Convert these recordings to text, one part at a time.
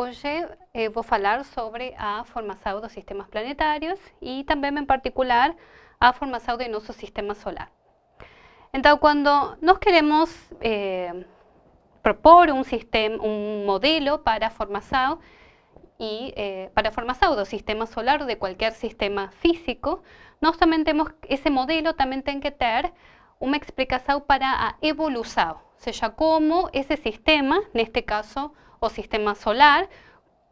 Hoje eh, vou falar sobre a formação dos sistemas planetários e também, em particular, a formação de nosso sistema solar. Então, quando nós queremos eh, propor um sistema, um modelo para a formação e eh, para a formação do sistema solar de qualquer sistema físico, nós também temos esse modelo também tem que ter uma explicação para a evolução, ou seja, como esse sistema, neste caso o sistema solar,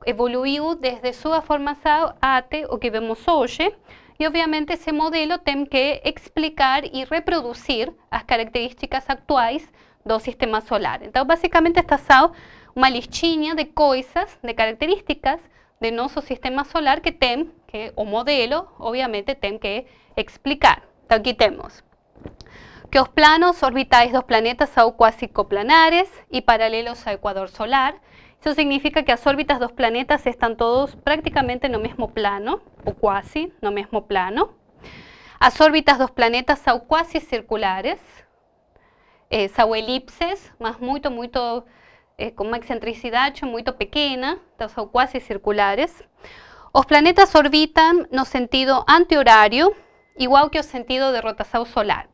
evoluiu desde sua formação até o que vemos hoje. E, obviamente, esse modelo tem que explicar e reproduzir as características atuais do sistema solar. Então, basicamente, estas são uma listinha de coisas, de características de nosso sistema solar que tem que o modelo, obviamente, tem que explicar. Então, aqui temos que os planos orbitais dos planetas coplanares e paralelos ao equador solar. Isso significa que as órbitas dos planetas estão todos praticamente no mesmo plano, ou quase no mesmo plano. As órbitas dos planetas são quase circulares, eh, são elipses, mas muito, muito, eh, com uma excentricidade muito pequena, então são quase circulares. Os planetas orbitam no sentido anti-horário, igual que o sentido de rotação solar.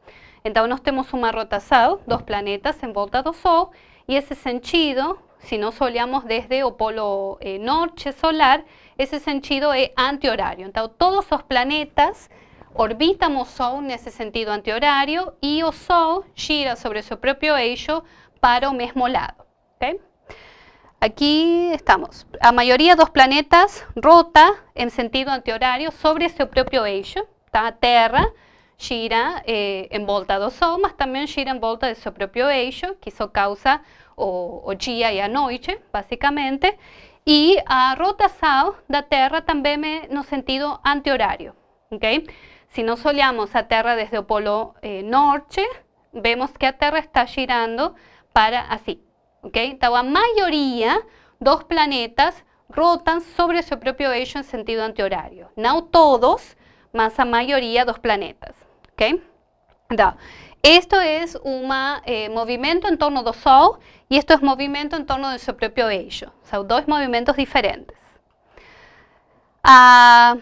Então, nós temos uma rotação dos planetas em volta do Sol, e esse sentido, se nós olhamos desde o polo eh, norte solar, esse sentido é anti-horário. Então, todos os planetas orbitam o Sol nesse sentido anti-horário e o Sol gira sobre seu próprio eixo para o mesmo lado. Okay? Aqui estamos. A maioria dos planetas rota em sentido anti-horário sobre seu próprio eixo. Tá? A Terra gira eh, em volta do Sol, mas também gira em volta de seu próprio eixo, que isso causa o, o dia e a noite, basicamente. E a rotação da Terra também é no sentido anti-horário. Okay? Se nós olhamos a Terra desde o polo eh, norte, vemos que a Terra está girando para assim. Okay? Então, a maioria dos planetas rotam sobre seu próprio eixo em sentido anti-horário. Não todos, mas a maioria dos planetas. Okay? Então, esto es un eh, movimiento en torno do Sol y esto es movimiento en torno de su propio eixo. Son dos movimientos diferentes. Ah,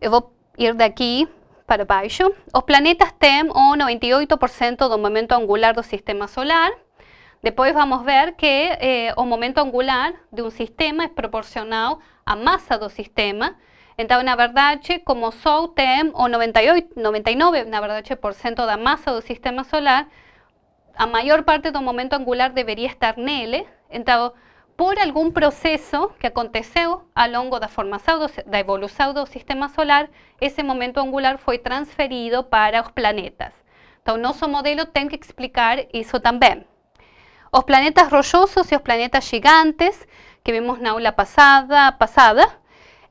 eu vou ir daqui para baixo. Os planetas têm o 98% do momento angular do sistema solar. Depois vamos ver que eh, momento angular de um sistema é proporcional à massa do sistema. Então, na verdade, como o Sol tem o 98, 99, na verdade, por cento da massa do sistema solar, a maior parte do momento angular deveria estar nele. Então, por algum processo que aconteceu ao longo da formação, do, da evolução do sistema solar, esse momento angular foi transferido para os planetas. Então, nosso modelo tem que explicar isso também. Os planetas rochosos e os planetas gigantes, que vimos na aula passada, passada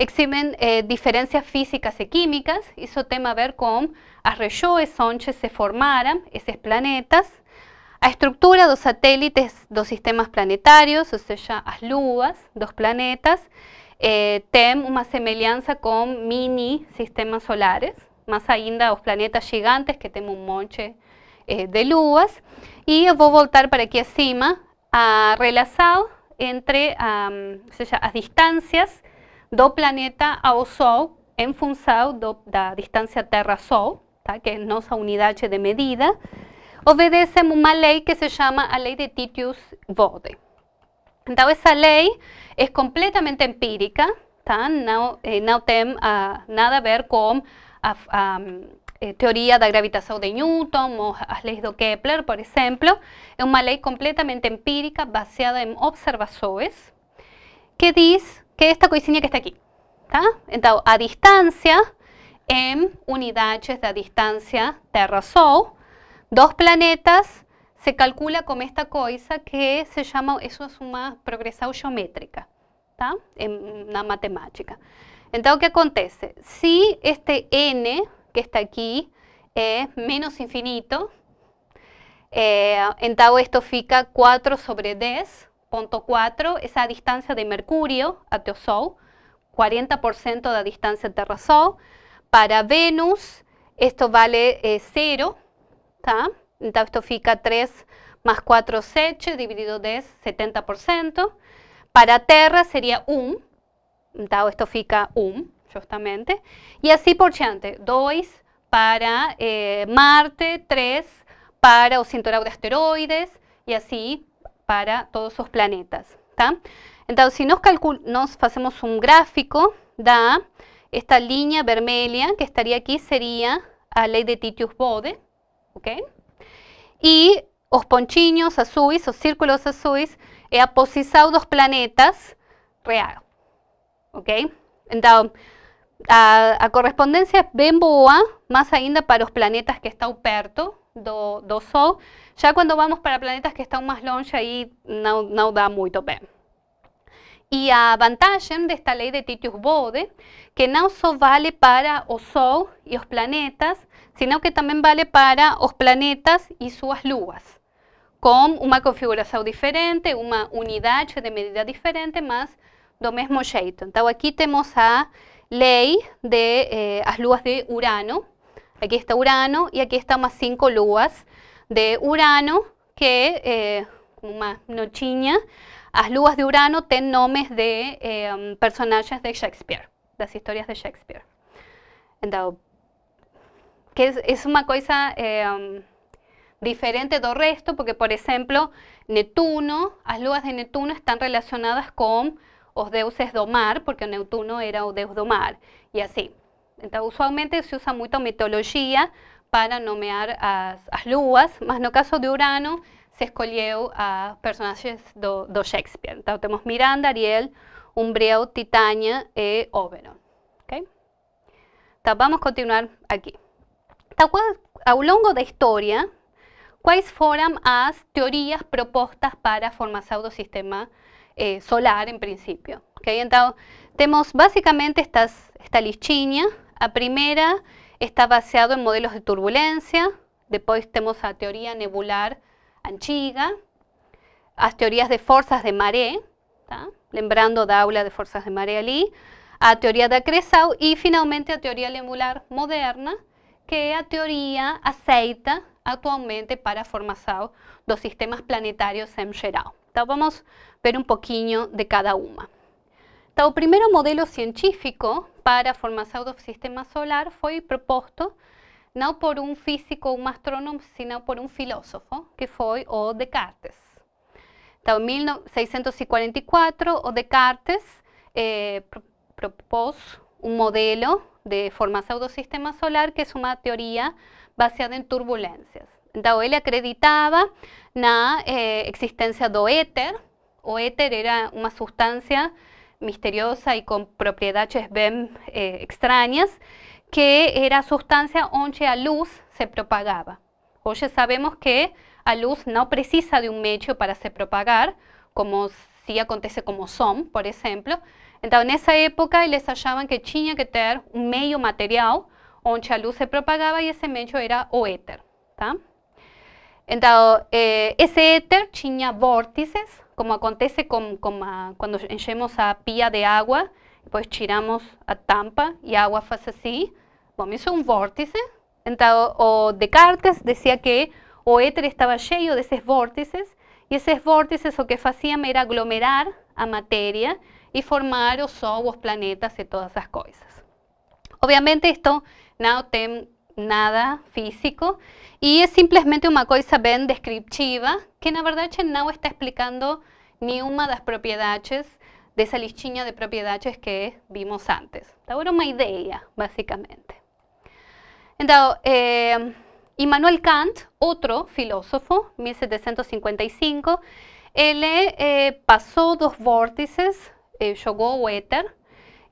exhiben eh, diferencias físicas y químicas, eso tem a ver con as regiões onde se formaram esses planetas, a estrutura dos satélites dos sistemas planetarios, ou seja, as luas dos planetas, eh, tem uma semelhança com mini sistemas solares, mais ainda os planetas gigantes que tem um monte eh, de luas. E eu vou voltar para aqui acima a relação entre um, distâncias do planeta ao Sol em função do, da distância Terra-Sol, tá? que é nossa unidade de medida, obedecem uma lei que se chama a lei de Titius-Bode. Então, essa lei é completamente empírica, tá? não, eh, tem ah, nada a ver com a, a, a, eh, teoria da gravitação de Newton ou as leis do Kepler, por exemplo. É uma lei completamente empírica, baseada em observações, que diz que esta coisinha que está aqui. Tá? Então, a distância em unidades da distância Terra-Sol dos planetas se calcula como esta coisa que se chama, isso é uma progressão geométrica, tá? Em, na matemática. Então, o que acontece? Se este n, que está aqui, é menos infinito, eh, então isto fica 4 sobre 10 Punto 4 es a distancia de Mercurio até o Sol, 40% da distância Terra-Sol. Para Venus, esto vale 0, tá? Então, esto fica 3 más 4, 7, dividido 10, 70%. para Terra seria 1, então esto fica 1, justamente, e assim por diante, 2 para eh, Marte, 3 para o cinturão de asteroides, e assim para todos os planetas, tá? Então, se nós, nós fazemos gráfico da esta linha vermelha que estaria aqui seria a lei de Titius-Bode, ok? E os pontinhos azuis, os círculos azuis, é a dos planetas real, ok? Então, a, a correspondência é boa, mais ainda para os planetas que estão perto do, do Sol. Já quando vamos para planetas que estão mais longe, aí não, não dá muito bem. E a vantagem desta lei de Titius-Bode, que não só vale para o Sol e os planetas, sino que também vale para os planetas e suas luas, com uma configuração diferente, uma unidade de medida diferente, mas do mesmo jeito. Então aqui temos a lei de eh, as luas de Urano. Aqui está Urano e aqui estão as cinco luas de Urano, que eh, uma notinha As luas de Urano tienen nombres de eh, personajes de Shakespeare, las historias de Shakespeare. Entonces, que es, una cosa eh, diferente del resto, porque, por ejemplo, Neptuno, las luas de Neptuno están relacionadas con los deuses do mar, porque Neptuno era o deus do mar, y así. Entonces, usualmente se usa mucho mitología para nomear las luas, mas no caso de Urano, se escolheu a personagens do, do Shakespeare. Então, temos Miranda, Ariel, Umbriel, Titânia e Oberon. Okay? Então, vamos continuar aqui. Então, ao longo da história, quais foram as teorias propostas para a formação sistema eh, solar, em princípio? Okay? Então, temos basicamente estas, esta listinha. A primeira está baseada em modelos de turbulência. Depois temos a teoria nebular antiga, las teorías de fuerzas de maré, lembrando da aula de fuerzas de maré ali, a teoría de Acresau y finalmente a teoría lemular moderna, que a teoria aceita atualmente para a formação dos sistemas planetários em geral. Então vamos ver um pouquinho de cada uma. Então, o modelo científico para a formação do sistema solar foi proposto no por un físico o un astrónomo, sino por un filósofo, que fue o Descartes. En 1644, o Descartes eh, propuso un modelo de formación del sistema solar, que es una teoría basada en turbulencias. Entonces, él acreditaba la eh, existencia do éter. O éter era una sustancia misteriosa y con propiedades bien eh, extrañas, que era a substância onde a luz se propagava. Hoje sabemos que a luz não precisa de um meio para se propagar, como se acontece com o som, por exemplo. Então, nessa época, eles achavam que tinha que ter um meio material onde a luz se propagava e esse meio era o éter. Tá? Então, eh, esse éter tinha vórtices, como acontece com, com a, quando enchemos a pia de água, depois tiramos a tampa e a água faz assim. Bom, isso é um vórtice. Então, o Descartes dizia que o éter estava cheio desses vórtices e esses vórtices o que faziam era aglomerar a matéria e formar o Sol, planetas e todas as coisas. Obviamente, isto não tem nada físico e é simplesmente uma coisa bem descriptiva que, na verdade, não está explicando nenhuma das propriedades dessa listinha de propriedades que vimos antes. Então, era uma ideia, basicamente. Então, eh, Immanuel Kant, outro filósofo, 1755, ele eh, passou dos vórtices, eh, o éter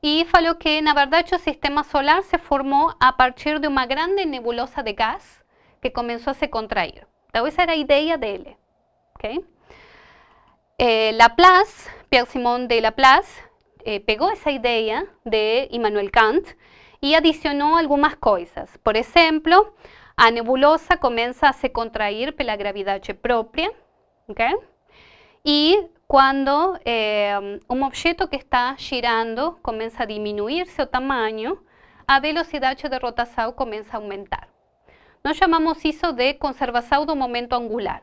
e falou que, na verdade, o sistema solar se formou a partir de uma grande nebulosa de gás que começou a se contrair. Então, essa era a ideia dele. Okay? Eh, Laplace, Pierre-Simon de Laplace, eh, pegou essa ideia de Immanuel Kant y adicionó algunas cosas. Por ejemplo, a nebulosa comienza a se contrair pela gravidad propia, okay? Y cuando eh, un objeto que está girando comienza a disminuir su tamaño, a velocidad de rotación comienza a aumentar. Nós llamamos eso de conservación do momento angular.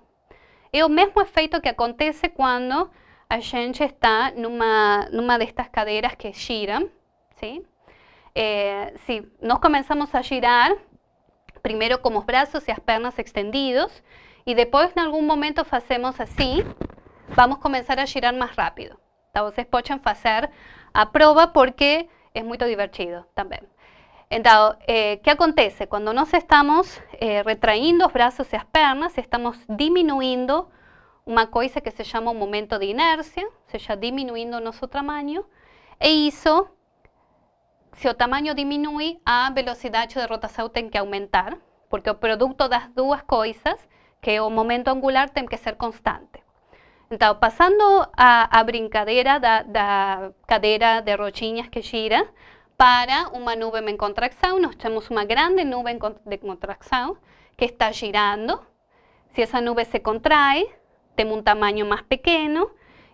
Es el mismo efecto que acontece cuando a gente está numa, numa destas cadeiras que giram, ¿sí? Eh, si nos comenzamos a girar, primero con los brazos y las pernas extendidos, y después en algún momento hacemos así, vamos a comenzar a girar más rápido. Entonces pueden hacer a prueba porque es muy divertido también. Entonces, eh, ¿qué acontece? Cuando nos estamos eh, retrayendo los brazos y las pernas, estamos disminuyendo una cosa que se llama un momento de inercia, se llama disminuyendo nuestro tamaño, e eso, si el tamaño disminuye, a velocidad de rotación tiene que aumentar, porque el producto de las dos cosas, que el momento angular tiene que ser constante. Entonces, pasando a, a da, de rochiñas que gira, para una nube en contracción, nos tenemos una grande nube de contracción que está girando. Si esa nube se contrae, tenemos un tamaño más pequeño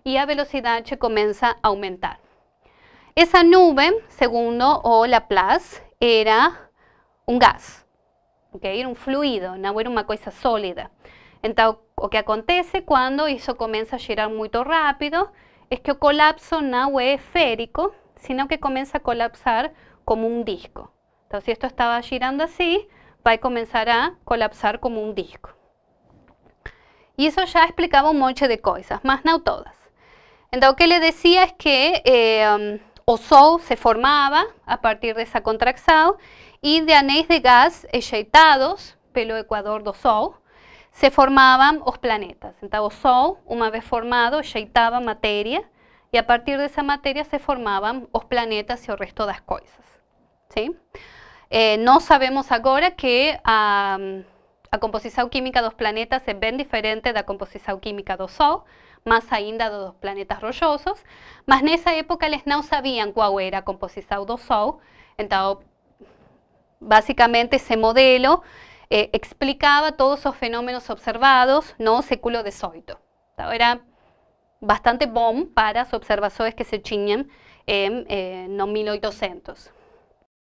y la velocidad comienza a aumentar. Esa nube, según o Laplace, era un gas, okay? era un fluido, no era una cosa sólida. Entonces, lo que acontece cuando eso comienza a girar muy rápido es que el colapso no es esférico, sino que comienza a colapsar como un disco. Entonces, si esto estaba girando así, va a comenzar a colapsar como un disco. Y eso ya explicaba un montón de cosas, más no todas. Entonces, lo que le decía es que eh, o se formaba a partir de esa contracción y de anéis de gas ejeitados pelo ecuador do Sol se formaban los planetas. Entonces, o Sol, una vez formado, ejeitaba materia y a partir de esa materia se formaban los planetas y el resto de las cosas. ¿sí? Eh, no sabemos ahora que a, a composición química dos planetas es bien diferente la composición química do Sol, más ainda dos planetas rochosos, mas esa época les no sabían cuál era a composición do Sol, entonces básicamente ese modelo eh, explicaba todos los fenómenos observados no século XVIII. Era bastante bom para las observaciones que se tinham en eh, no 1800.